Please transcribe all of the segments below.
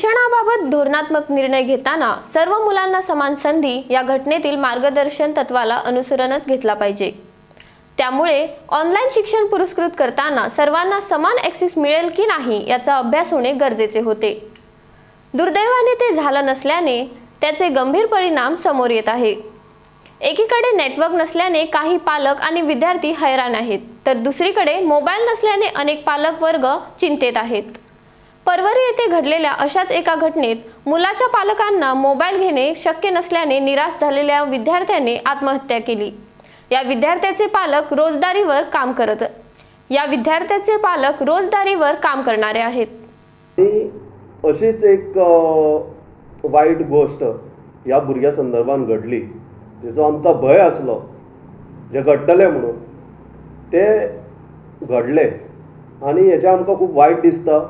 शिक्षणाबाबत धोरणात्मक निर्णय घेताना सर्व मुलांना समान संधी या घटनेतील मार्गदर्शन तत्वाला अनुसरणच घेतला पाहिजे. त्यामुळे ऑनलाईन शिक्षण पुरस्कृत करताना सर्वांना समान ॲक्सेस मिळेल की नाही याचा अभ्यास होणे गरजेचे होते. दुर्दैवाने ते झालं नसल्याने त्याचे गंभीर परिणाम समोर येत आहे. एकीकडे नेटवर्क नसल्याने काही पालक आणि विद्यार्थी हैराण आहेत तर दुसरीकडे मोबाईल नसल्याने अनेक पालक वर्ग चिंतेत आहेत. परवरी येथे घडलेल्या अशाच एका घटनेत मुलाच्या पालकांना मोबाईल घेणे शक्य नसल्याने निराश झालेल्या विद्यार्थ्याने आत्महत्या केली. या विद्यार्थ्याचे पालक रोजदारीवर काम करत या विद्यार्थ्याचे पालक रोजदारीवर काम करणारे आहेत. अशीच एक वाईट गोष्ट या ह्या भुरग्या संदर्भान घडली. तेजो आमकां भंय आसलो जे घडटलें म्हणून ते घडले. आनी हेचें आमकां खूब वायट दिसता.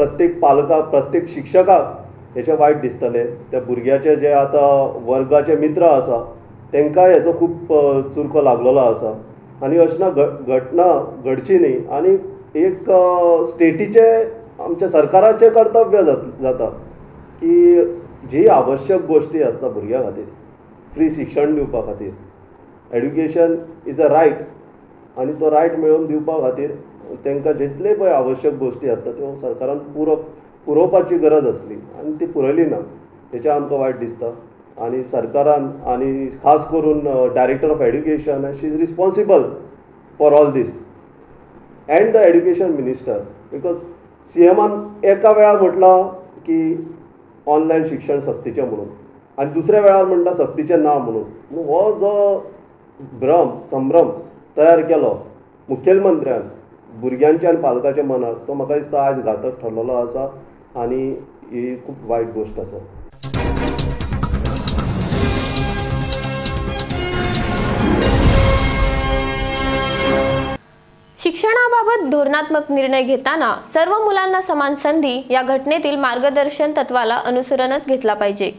प्रत्येक पालकाक प्रत्येक शिक्षकाक हेचें वायट दिसतलें. त्या भुरग्याचे जे आतां वर्गाचे मित्र आसा तांकांय हेचो खूब चुरको लागलेलो आसा आनी अशना घट घटना घडची न्ही. आनी एक स्टेटीचें स्टेटीचे आमच्या सरकाराचें कर्तव्य जात जाता की जी आवश्यक गोश्टी आसता भुरग्यां खातीर फ्री शिक्षण दिवपा खातीर. एड्युकेशन इज अ रायट आनी तो रायट मेळोवन दिवपा खातीर तांकां जितले पळय आवश्यक गोश्टी आसता त्यो सरकारान पुरप पुरोवपाची गरज आसली आनी ती पुरयली ना हेचें आमकां वायट दिसता. आनी सरकारान आनी खास करून director of education she is responsible for all these and the education minister because C एमान एका वेळार म्हटलां की ऑनलायन शिक्षण सक्तीचें म्हणून आनी दुसऱ्या वेळार म्हणटा सक्तीचें ना म्हणून. हो जो भ्रम संभ्रम तयार केलो मुखेलमंत्र्यान भुरग्यांच्या आनी पालकाच्या मनार तो म्हाका दिसता आयज घातक ठरलेलो आसा आनी ही खूब वायट गोश्ट आसा शिक्षणाबाबत धोरणात्मक निर्णय घेताना सर्व मुलांना समान संधी या घटनेतील मार्गदर्शन तत्वाला अनुसरणच घेतला पाहिजे.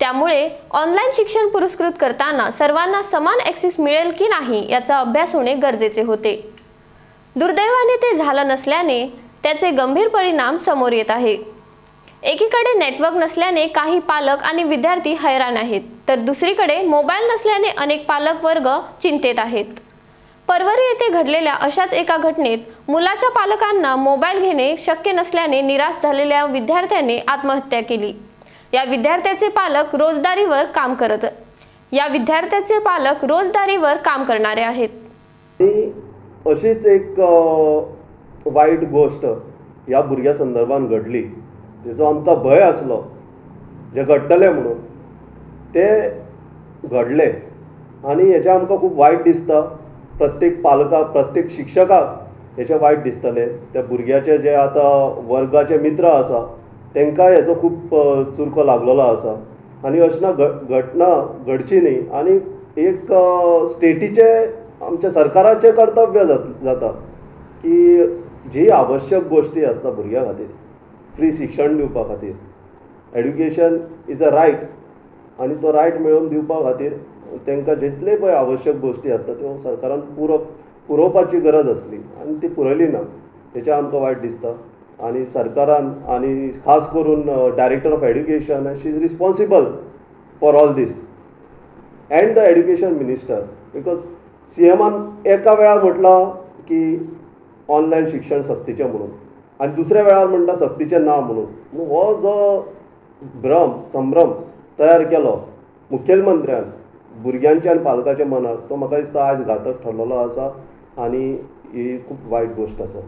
त्यामुळे ऑनलाईन शिक्षण पुरस्कृत करताना सर्वांना समान ॲक्सेस मिळेल की नाही याचा अभ्यास होणे गरजेचे होते. दुर्दैवाने ते झालं नसल्याने त्याचे गंभीर परिणाम समोर येत आहे. एकीकडे नेटवर्क नसल्याने काही पालक आणि विद्यार्थी हैराण आहेत तर दुसरीकडे मोबाईल नसल्याने अनेक पालक वर्ग चिंतेत आहेत. परवरी येथे घडलेल्या अशाच एका घटनेत मुलाच्या पालकांना मोबाईल घेणे शक्य नसल्याने निराश झालेल्या विद्यार्थ्याने आत्महत्या केली. या विद्यार्थ्याचे पालक रोजदारीवर काम करत या विद्यार्थ्याचे पालक रोजदारीवर काम करणारे आहेत. अशीच एक वायट गोश्ट ह्या भुरग्या संदर्भान घडली. तेजो आमकां भंय आसलो जे घडटलें म्हणून ते घडले. आनी हेजें आमकां खूब वायट दिसता. प्रत्येक पालकाक प्रत्येक शिक्षकाक हेचें वायट दिसतलें. त्या भुरग्याचे जे आतां वर्गाचे मित्र आसा तेंकांय हेचो खूब चुरको लागलेलो आसा आनी अशें ना घटना घडची न्ही. आनी एक स्टेटीचे आमच्या सरकाराचें कर्तव्य जात जाता की जी आवश्यक गोश्टी आसता भुरग्यां खातीर फ्री शिक्षण दिवपा खातीर एड्युकेशन इज अ रायट आनी तो रायट मेळोवन दिवपा खातीर तांकां जितले पळय आवश्यक गोश्टी आसता त्यो सरकारान पुरप पुरोवपाची गरज आसली आनी ती पुरयली ना हेचें आमकां वायट दिसता. आनी सरकारान आनी खास करून director of education she is responsible for all these and the education minister because C एमान एका वेळार म्हटला की ऑनलायन शिक्षण सक्तीचें म्हणून. आनी दुसऱ्या वेळार म्हणटा सक्तीचें ना म्हणून. हो जो भ्रम संभ्रम तयार केलो मुखेलमंत्र्यान भुरग्यांच्या आनी पालकाच्या मनार तो म्हाका दिसता आयज घातक ठरलेलो आसा आनी ही खूब वायट गोश्ट आसा